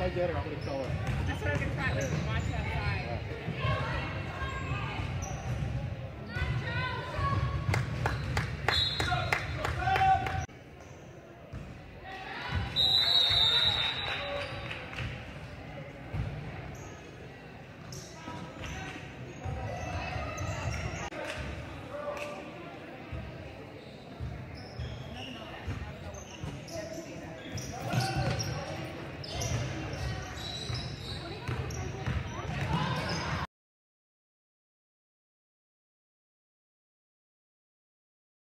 Right there, click over.